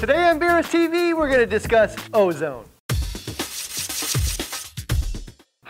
Today on BRS TV, we're going to discuss ozone.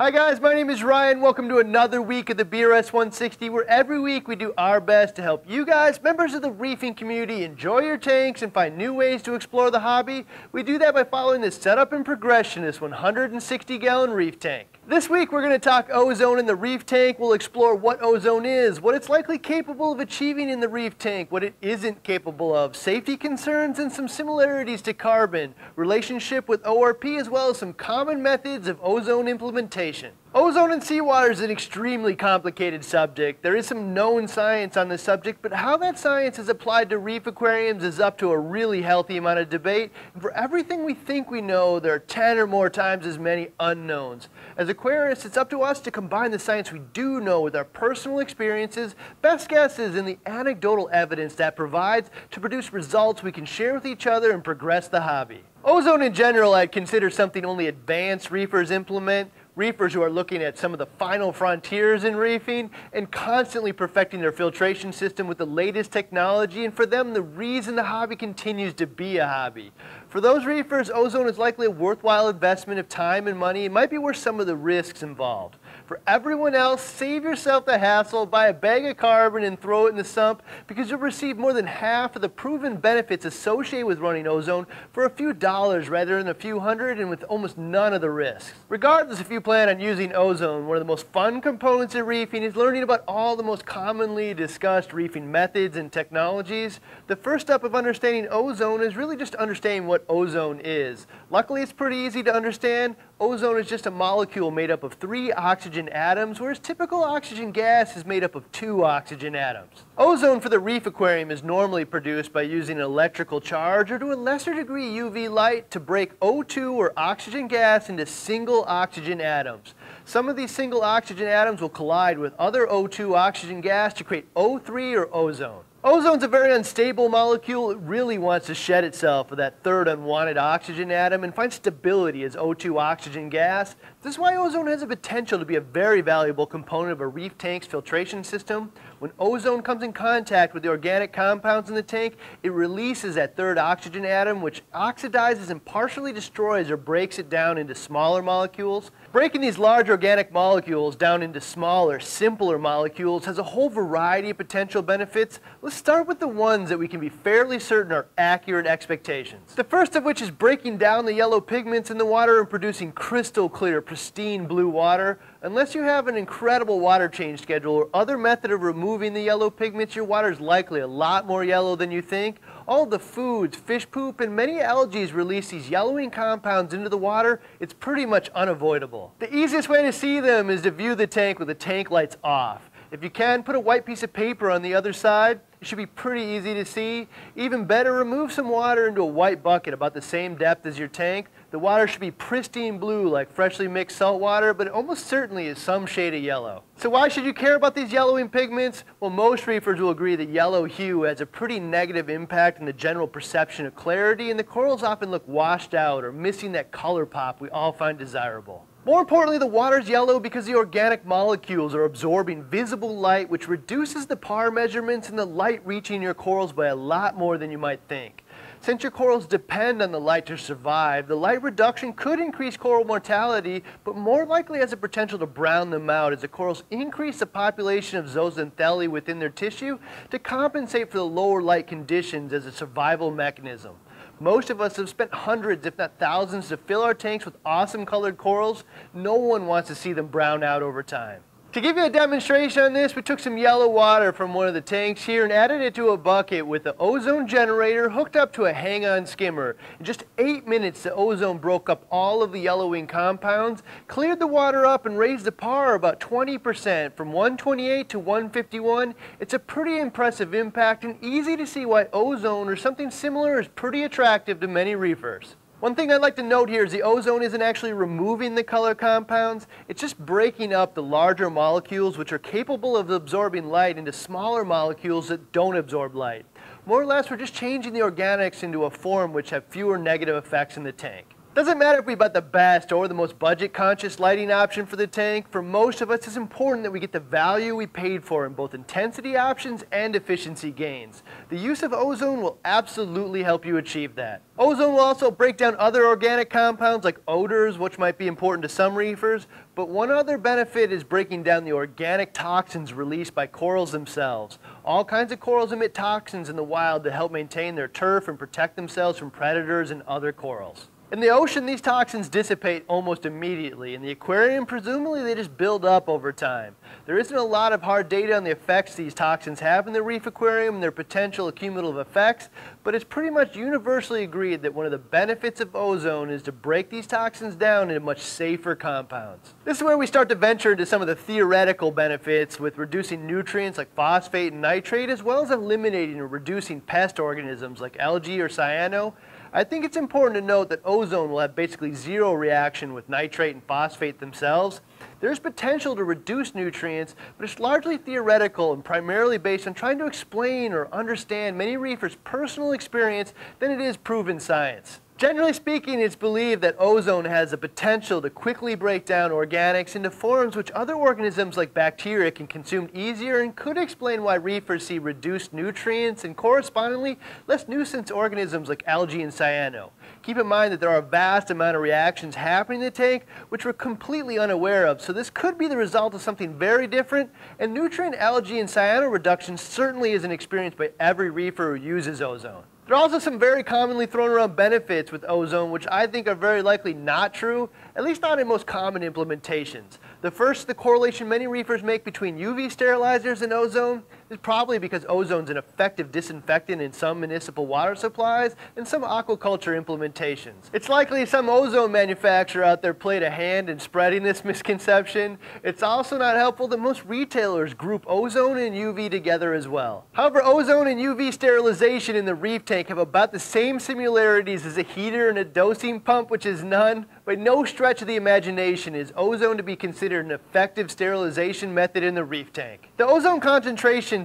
Hi guys, my name is Ryan. Welcome to another week of the BRS 160 where every week we do our best to help you guys, members of the reefing community, enjoy your tanks and find new ways to explore the hobby. We do that by following the setup and progression this 160 gallon reef tank. This week we're going to talk ozone in the reef tank. We'll explore what ozone is, what it's likely capable of achieving in the reef tank, what it isn't capable of, safety concerns and some similarities to carbon, relationship with ORP as well as some common methods of ozone implementation. Ozone in seawater is an extremely complicated subject. There is some known science on the subject, but how that science is applied to reef aquariums is up to a really healthy amount of debate. And for everything we think we know, there are 10 or more times as many unknowns. As aquarists, it's up to us to combine the science we do know with our personal experiences, best guesses, and the anecdotal evidence that provides to produce results we can share with each other and progress the hobby. Ozone in general I'd consider something only advanced reefers implement reefers who are looking at some of the final frontiers in reefing and constantly perfecting their filtration system with the latest technology and for them the reason the hobby continues to be a hobby. For those reefers, ozone is likely a worthwhile investment of time and money. It might be worth some of the risks involved. For everyone else, save yourself the hassle, buy a bag of carbon and throw it in the sump because you'll receive more than half of the proven benefits associated with running ozone for a few dollars rather than a few hundred and with almost none of the risks. Regardless if you plan on using ozone, one of the most fun components of reefing is learning about all the most commonly discussed reefing methods and technologies. The first step of understanding ozone is really just understanding what ozone is. Luckily, it's pretty easy to understand. Ozone is just a molecule made up of three oxygen atoms, whereas typical oxygen gas is made up of two oxygen atoms. Ozone for the reef aquarium is normally produced by using an electrical charge or to a lesser degree UV light to break O2 or oxygen gas into single oxygen atoms. Some of these single oxygen atoms will collide with other O2 oxygen gas to create O3 or ozone. Ozone's a very unstable molecule. It really wants to shed itself of that third unwanted oxygen atom and find stability as O2 oxygen gas. This is why ozone has the potential to be a very valuable component of a reef tank's filtration system. When ozone comes in contact with the organic compounds in the tank, it releases that third oxygen atom, which oxidizes and partially destroys or breaks it down into smaller molecules. Breaking these large organic molecules down into smaller, simpler molecules has a whole variety of potential benefits. Let's start with the ones that we can be fairly certain are accurate expectations. The first of which is breaking down the yellow pigments in the water and producing crystal clear, pristine blue water. Unless you have an incredible water change schedule or other method of removing the yellow pigments, your water is likely a lot more yellow than you think. All the foods, fish poop, and many algae release these yellowing compounds into the water. It's pretty much unavoidable. The easiest way to see them is to view the tank with the tank lights off. If you can, put a white piece of paper on the other side. It should be pretty easy to see. Even better, remove some water into a white bucket about the same depth as your tank. The water should be pristine blue like freshly mixed salt water, but it almost certainly is some shade of yellow. So why should you care about these yellowing pigments? Well, most reefers will agree that yellow hue has a pretty negative impact on the general perception of clarity, and the corals often look washed out or missing that color pop we all find desirable. More importantly, the water's yellow because the organic molecules are absorbing visible light, which reduces the PAR measurements and the light reaching your corals by a lot more than you might think. Since your corals depend on the light to survive, the light reduction could increase coral mortality, but more likely has the potential to brown them out as the corals increase the population of zooxanthellae within their tissue to compensate for the lower light conditions as a survival mechanism. Most of us have spent hundreds, if not thousands, to fill our tanks with awesome colored corals. No one wants to see them brown out over time. To give you a demonstration on this, we took some yellow water from one of the tanks here and added it to a bucket with the ozone generator hooked up to a hang-on skimmer. In just eight minutes, the ozone broke up all of the yellowing compounds, cleared the water up, and raised the PAR about 20% from 128 to 151. It's a pretty impressive impact and easy to see why ozone or something similar is pretty attractive to many reefers. One thing I'd like to note here is the ozone isn't actually removing the color compounds, it's just breaking up the larger molecules which are capable of absorbing light into smaller molecules that don't absorb light. More or less, we're just changing the organics into a form which have fewer negative effects in the tank. Doesn't matter if we bought the best or the most budget conscious lighting option for the tank, for most of us it's important that we get the value we paid for in both intensity options and efficiency gains. The use of ozone will absolutely help you achieve that. Ozone will also break down other organic compounds like odors, which might be important to some reefers, but one other benefit is breaking down the organic toxins released by corals themselves. All kinds of corals emit toxins in the wild to help maintain their turf and protect themselves from predators and other corals. In the ocean, these toxins dissipate almost immediately. In the aquarium, presumably they just build up over time. There isn't a lot of hard data on the effects these toxins have in the reef aquarium and their potential cumulative effects, but it's pretty much universally agreed that one of the benefits of ozone is to break these toxins down into much safer compounds. This is where we start to venture into some of the theoretical benefits with reducing nutrients like phosphate and nitrate, as well as eliminating or reducing pest organisms like algae or cyano, I think it's important to note that ozone will have basically zero reaction with nitrate and phosphate themselves. There's potential to reduce nutrients, but it's largely theoretical and primarily based on trying to explain or understand many reefers' personal experience than it is proven science. Generally speaking, it's believed that ozone has the potential to quickly break down organics into forms which other organisms like bacteria can consume easier and could explain why reefers see reduced nutrients and correspondingly less nuisance organisms like algae and cyano. Keep in mind that there are a vast amount of reactions happening in the tank which we're completely unaware of, so this could be the result of something very different, and nutrient, algae, and cyano reduction certainly isn't experienced by every reefer who uses ozone. There are also some very commonly thrown around benefits with ozone, which I think are very likely not true, at least not in most common implementations. The first, the correlation many reefers make between UV sterilizers and ozone is probably because ozone is an effective disinfectant in some municipal water supplies and some aquaculture implementations. It's likely some ozone manufacturer out there played a hand in spreading this misconception. It's also not helpful that most retailers group ozone and UV together as well. However, ozone and UV sterilization in the reef tank have about the same similarities as a heater and a dosing pump, which is none by no stretch of the imagination is ozone to be considered an effective sterilization method in the reef tank. The ozone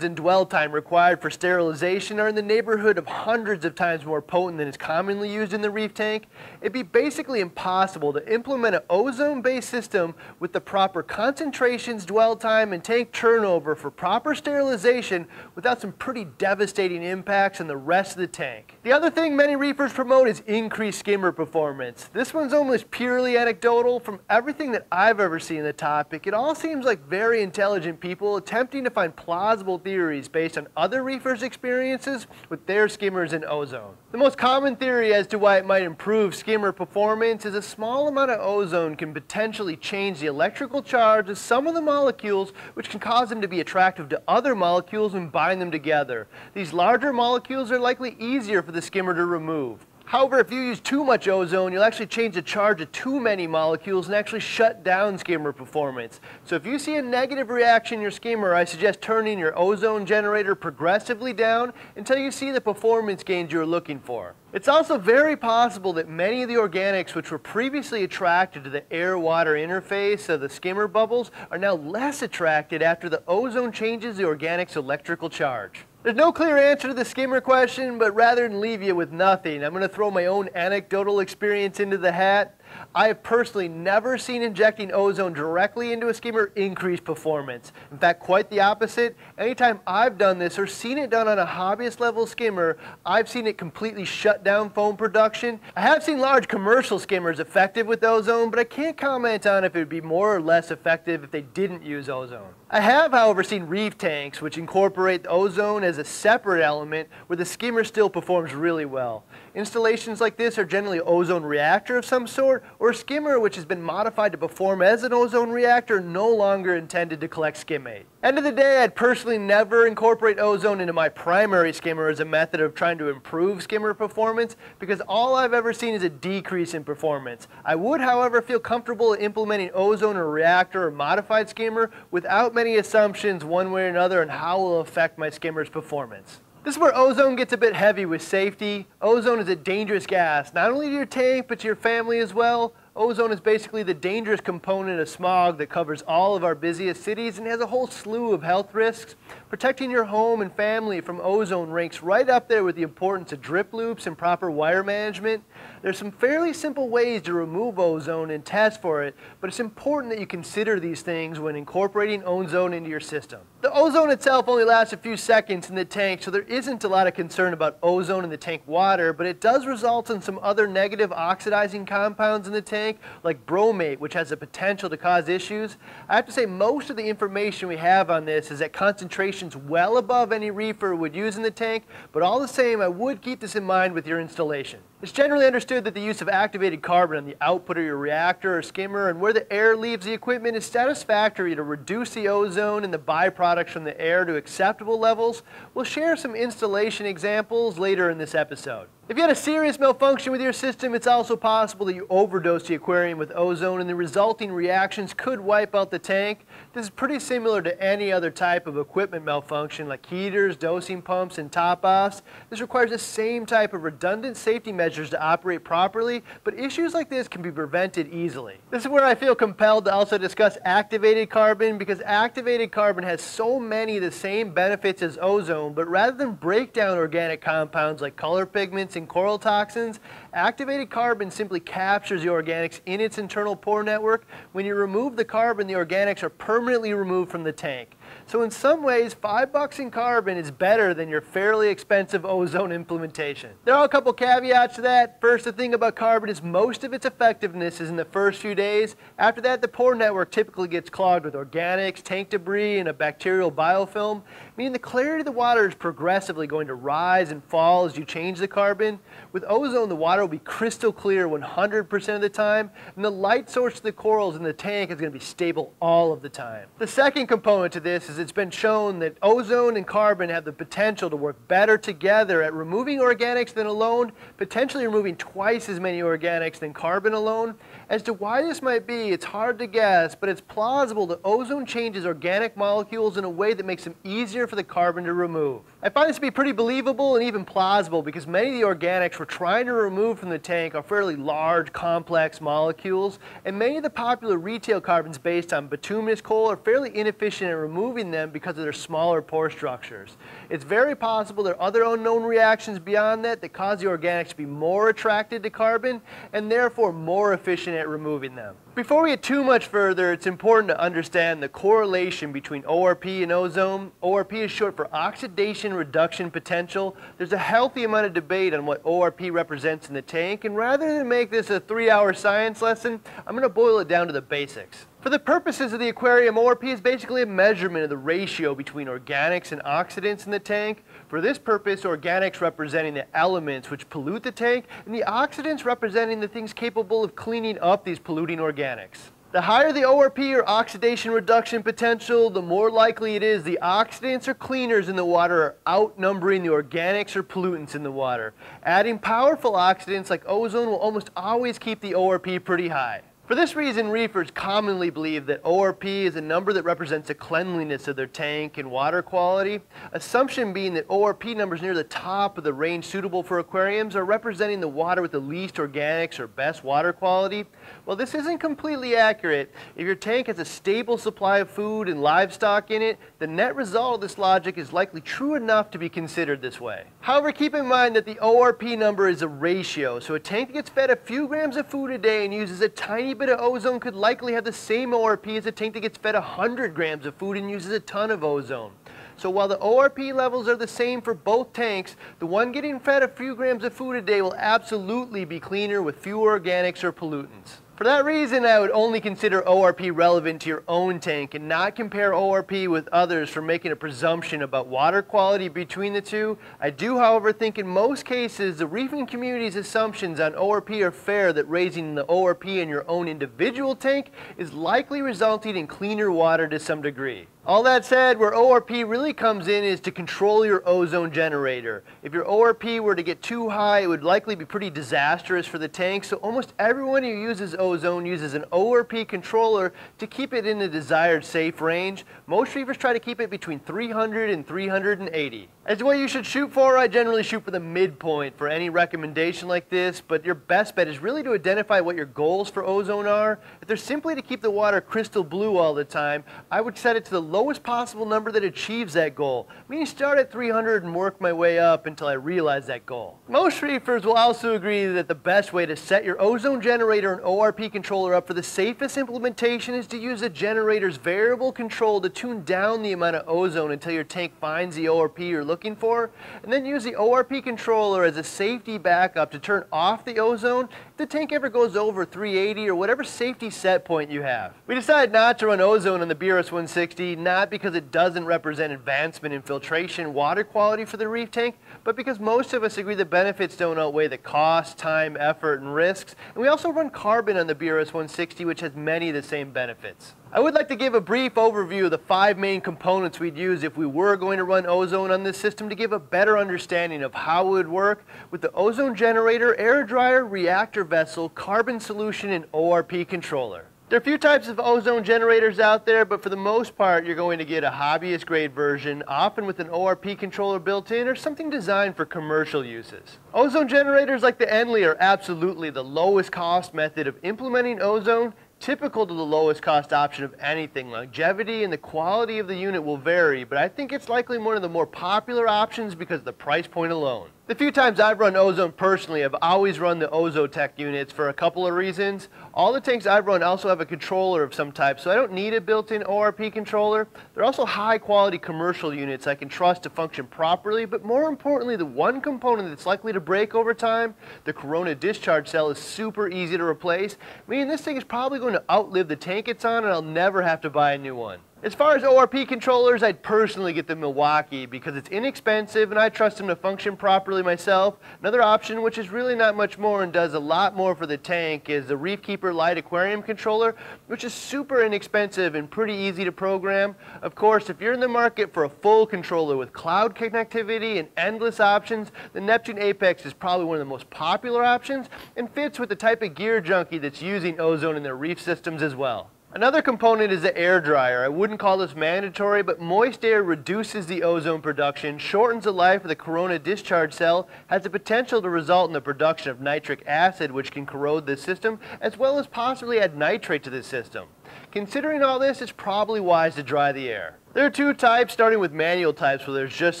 and dwell time required for sterilization are in the neighborhood of hundreds of times more potent than is commonly used in the reef tank. It'd be basically impossible to implement an ozone-based system with the proper concentrations, dwell time, and tank turnover for proper sterilization without some pretty devastating impacts on the rest of the tank. The other thing many reefers promote is increased skimmer performance. This one's almost purely anecdotal. From everything that I've ever seen on the topic, it all seems like very intelligent people attempting to find plausible theories based on other reefers' experiences with their skimmers in ozone. The most common theory as to why it might improve skimmer performance is a small amount of ozone can potentially change the electrical charge of some of the molecules which can cause them to be attractive to other molecules and bind them together. These larger molecules are likely easier for the skimmer to remove. However, if you use too much ozone, you'll actually change the charge of too many molecules and actually shut down skimmer performance. So if you see a negative reaction in your skimmer, I suggest turning your ozone generator progressively down until you see the performance gains you're looking for. It's also very possible that many of the organics which were previously attracted to the air-water interface of the skimmer bubbles are now less attracted after the ozone changes the organic's electrical charge. There's no clear answer to the skimmer question, but rather than leave you with nothing, I'm going to throw my own anecdotal experience into the hat. I have personally never seen injecting ozone directly into a skimmer increase performance. In fact, quite the opposite. Anytime I've done this or seen it done on a hobbyist level skimmer, I've seen it completely shut down foam production. I have seen large commercial skimmers effective with ozone, but I can't comment on if it would be more or less effective if they didn't use ozone. I have, however, seen reef tanks which incorporate ozone as a separate element where the skimmer still performs really well. Installations like this are generally ozone reactor of some sort or skimmer which has been modified to perform as an ozone reactor no longer intended to collect skimmate. End of the day, I'd personally never incorporate ozone into my primary skimmer as a method of trying to improve skimmer performance because all I've ever seen is a decrease in performance. I would, however, feel comfortable implementing ozone or reactor or modified skimmer without many assumptions one way or another on how it will affect my skimmer's performance. This is where ozone gets a bit heavy with safety. Ozone is a dangerous gas, not only to your tank, but to your family as well. Ozone is basically the dangerous component of smog that covers all of our busiest cities and has a whole slew of health risks. Protecting your home and family from ozone ranks right up there with the importance of drip loops and proper wire management. There's some fairly simple ways to remove ozone and test for it, but it's important that you consider these things when incorporating ozone into your system. The ozone itself only lasts a few seconds in the tank, so there isn't a lot of concern about ozone in the tank water, but it does result in some other negative oxidizing compounds in the tank like bromate, which has the potential to cause issues. I have to say most of the information we have on this is at concentrations well above any reefer would use in the tank, but all the same, I would keep this in mind with your installation. It's generally understood that the use of activated carbon on the output of your reactor or skimmer and where the air leaves the equipment is satisfactory to reduce the ozone and the byproducts from the air to acceptable levels. We'll share some installation examples later in this episode. If you had a serious malfunction with your system, it's also possible that you overdose the aquarium with ozone and the resulting reactions could wipe out the tank. This is pretty similar to any other type of equipment malfunction like heaters, dosing pumps, and top-offs. This requires the same type of redundant safety measures to operate properly, but issues like this can be prevented easily. This is where I feel compelled to also discuss activated carbon because activated carbon has so many of the same benefits as ozone, but rather than break down organic compounds like color pigments and coral toxins, activated carbon simply captures the organics in its internal pore network. When you remove the carbon, the organics are permanently removed from the tank. So in some ways, five bucks in carbon is better than your fairly expensive ozone implementation. There are a couple caveats to that. First, the thing about carbon is most of its effectiveness is in the first few days. After that, the pore network typically gets clogged with organics, tank debris, and a bacterial biofilm, meaning the clarity of the water is progressively going to rise and fall as you change the carbon. With ozone, the water will be crystal clear 100% of the time, and the light source of the corals in the tank is going to be stable all of the time. The second component to this is it's been shown that ozone and carbon have the potential to work better together at removing organics than alone, potentially removing twice as many organics than carbon alone. As to why this might be, it's hard to guess, but it's plausible that ozone changes organic molecules in a way that makes them easier for the carbon to remove. I find this to be pretty believable and even plausible because many of the organics we're trying to remove from the tank are fairly large, complex molecules, and many of the popular retail carbons based on bituminous coal are fairly inefficient at removing them because of their smaller pore structures. It's very possible there are other unknown reactions beyond that that cause the organics to be more attracted to carbon and therefore more efficient at removing them. Before we get too much further, it's important to understand the correlation between ORP and ozone. ORP is short for oxidation reduction potential. There's a healthy amount of debate on what ORP represents in the tank, and rather than make this a three-hour science lesson, I'm going to boil it down to the basics. For the purposes of the aquarium, ORP is basically a measurement of the ratio between organics and oxidants in the tank. For this purpose, organics representing the elements which pollute the tank, and the oxidants representing the things capable of cleaning up these polluting organics. The higher the ORP or oxidation reduction potential, the more likely it is the oxidants or cleaners in the water are outnumbering the organics or pollutants in the water. Adding powerful oxidants like ozone will almost always keep the ORP pretty high. For this reason, reefers commonly believe that ORP is a number that represents the cleanliness of their tank and water quality, assumption being that ORP numbers near the top of the range suitable for aquariums are representing the water with the least organics or best water quality. Well, this isn't completely accurate. If your tank has a stable supply of food and livestock in it, the net result of this logic is likely true enough to be considered this way. However, keep in mind that the ORP number is a ratio, so a tank that gets fed a few grams of food a day and uses a tiny bit of ozone could likely have the same ORP as a tank that gets fed 100 grams of food and uses a ton of ozone. So while the ORP levels are the same for both tanks, the one getting fed a few grams of food a day will absolutely be cleaner with fewer organics or pollutants. For that reason, I would only consider ORP relevant to your own tank and not compare ORP with others for making a presumption about water quality between the two. I do, however, think in most cases the reefing community's assumptions on ORP are fair that raising the ORP in your own individual tank is likely resulting in cleaner water to some degree. All that said, where ORP really comes in is to control your ozone generator. If your ORP were to get too high, it would likely be pretty disastrous for the tank, so almost everyone who uses ozone uses an ORP controller to keep it in the desired safe range. Most reefers try to keep it between 300 and 380. As what you should shoot for, I generally shoot for the midpoint for any recommendation like this, but your best bet is really to identify what your goals for ozone are. If they're simply to keep the water crystal blue all the time, I would set it to the lowest possible number that achieves that goal, meaning start at 300 and work my way up until I realize that goal. Most reefers will also agree that the best way to set your ozone generator and ORP controller up for the safest implementation is to use the generator's variable control to tune down the amount of ozone until your tank finds the ORP you're looking for, and then use the ORP controller as a safety backup to turn off the ozone if the tank ever goes over 380 or whatever safety set point you have. We decided not to run ozone on the BRS 160, not because it doesn't represent advancement in filtration water quality for the reef tank, but because most of us agree the benefits don't outweigh the cost, time, effort, and risks. And we also run carbon on the BRS 160, which has many of the same benefits. I would like to give a brief overview of the five main components we'd use if we were going to run ozone on this system to give a better understanding of how it would work with the ozone generator, air dryer, reactor vessel, carbon solution, and ORP controller. There are a few types of ozone generators out there, but for the most part, you're going to get a hobbyist grade version, often with an ORP controller built in or something designed for commercial uses. Ozone generators like the Enaly are absolutely the lowest cost method of implementing ozone typical to the lowest cost option of anything. Longevity and the quality of the unit will vary, but I think it's likely one of the more popular options because of the price point alone. The few times I've run Ozone personally, I've always run the Ozotech units for a couple of reasons. All the tanks I've run also have a controller of some type, so I don't need a built-in ORP controller. They're also high-quality commercial units I can trust to function properly, but more importantly, the one component that's likely to break over time, the Corona discharge cell, is super easy to replace, meaning this thing is probably going to outlive the tank it's on and I'll never have to buy a new one. As far as ORP controllers, I'd personally get the Milwaukee because it's inexpensive and I trust them to function properly myself. Another option, which is really not much more and does a lot more for the tank, is the Reef Keeper Lite Aquarium controller, which is super inexpensive and pretty easy to program. Of course, if you're in the market for a full controller with cloud connectivity and endless options, the Neptune Apex is probably one of the most popular options and fits with the type of gear junkie that's using ozone in their reef systems as well. Another component is the air dryer. I wouldn't call this mandatory, but moist air reduces the ozone production, shortens the life of the corona discharge cell, has the potential to result in the production of nitric acid, which can corrode the system, as well as possibly add nitrate to the system. Considering all this, it's probably wise to dry the air. There are two types, starting with manual types where there's just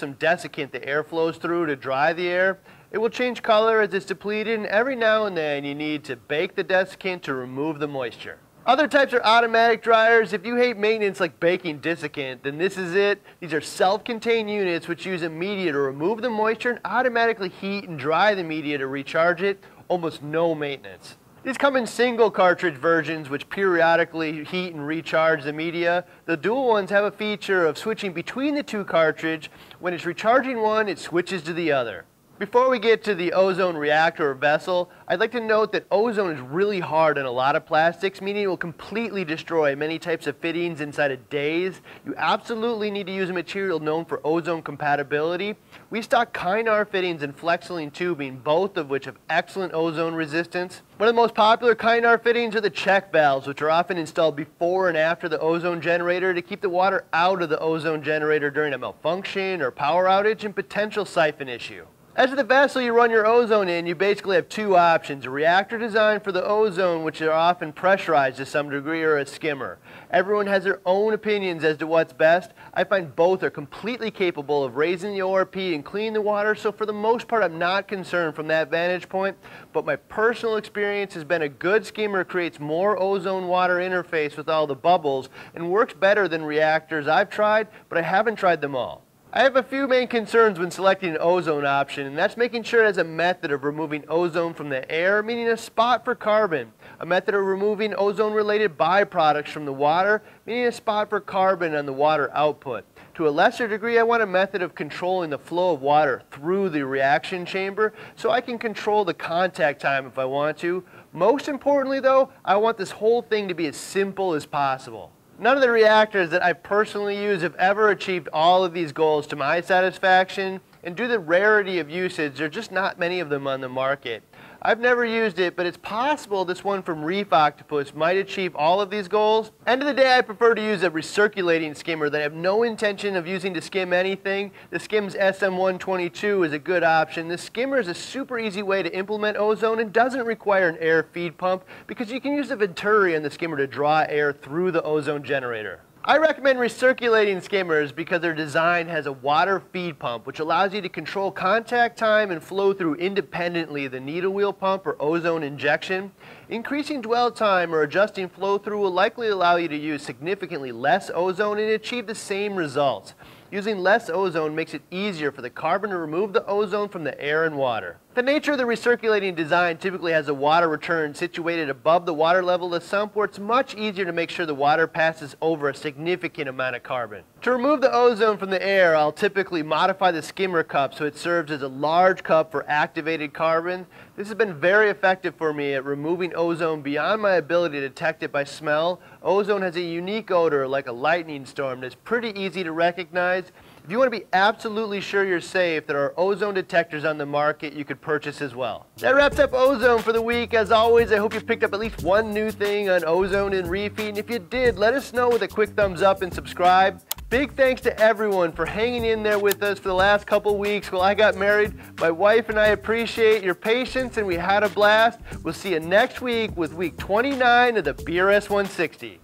some desiccant the air flows through to dry the air. It will change color as it's depleted, and every now and then you need to bake the desiccant to remove the moisture. Other types are automatic dryers. If you hate maintenance like baking desiccant, then this is it. These are self-contained units which use a media to remove the moisture and automatically heat and dry the media to recharge it. Almost no maintenance. These come in single cartridge versions which periodically heat and recharge the media. The dual ones have a feature of switching between the two cartridge. When it's recharging one, it switches to the other. Before we get to the ozone reactor or vessel, I'd like to note that ozone is really hard in a lot of plastics, meaning it will completely destroy many types of fittings inside of days. You absolutely need to use a material known for ozone compatibility. We stock Kynar fittings and Flexelene tubing, both of which have excellent ozone resistance. One of the most popular Kynar fittings are the check valves, which are often installed before and after the ozone generator to keep the water out of the ozone generator during a malfunction or power outage and potential siphon issue. As to the vessel you run your ozone in, you basically have two options. A reactor design for the ozone, which are often pressurized to some degree, or a skimmer. Everyone has their own opinions as to what's best. I find both are completely capable of raising the ORP and cleaning the water, so for the most part I'm not concerned from that vantage point. But my personal experience has been a good skimmer creates more ozone water interface with all the bubbles and works better than reactors I've tried, but I haven't tried them all. I have a few main concerns when selecting an ozone option, and that's making sure it has a method of removing ozone from the air, meaning a spot for carbon, a method of removing ozone-related byproducts from the water, meaning a spot for carbon on the water output. To a lesser degree, I want a method of controlling the flow of water through the reaction chamber so I can control the contact time if I want to. Most importantly though, I want this whole thing to be as simple as possible. None of the reactors that I've personally use have ever achieved all of these goals to my satisfaction, and due to the rarity of usage, there are just not many of them on the market. I've never used it, but it's possible this one from Reef Octopus might achieve all of these goals. End of the day, I prefer to use a recirculating skimmer that I have no intention of using to skim anything. The Skimz SM122 is a good option. This skimmer is a super easy way to implement ozone and doesn't require an air feed pump because you can use the Venturi on the skimmer to draw air through the ozone generator. I recommend recirculating skimmers because their design has a water feed pump which allows you to control contact time and flow through independently the needle wheel pump or ozone injection. Increasing dwell time or adjusting flow through will likely allow you to use significantly less ozone and achieve the same results. Using less ozone makes it easier for the carbon to remove the ozone from the air and water. The nature of the recirculating design typically has a water return situated above the water level of the sump where it's much easier to make sure the water passes over a significant amount of carbon. To remove the ozone from the air, I'll typically modify the skimmer cup so it serves as a large cup for activated carbon. This has been very effective for me at removing ozone beyond my ability to detect it by smell. Ozone has a unique odor like a lightning storm that's pretty easy to recognize if you want to be absolutely sure you're safe, there are ozone detectors on the market you could purchase as well. That wraps up ozone for the week. As always, I hope you picked up at least one new thing on ozone and reefing. If you did, let us know with a quick thumbs up and subscribe. Big thanks to everyone for hanging in there with us for the last couple weeks while I got married. My wife and I appreciate your patience and we had a blast. We'll see you next week with week 29 of the BRS 160.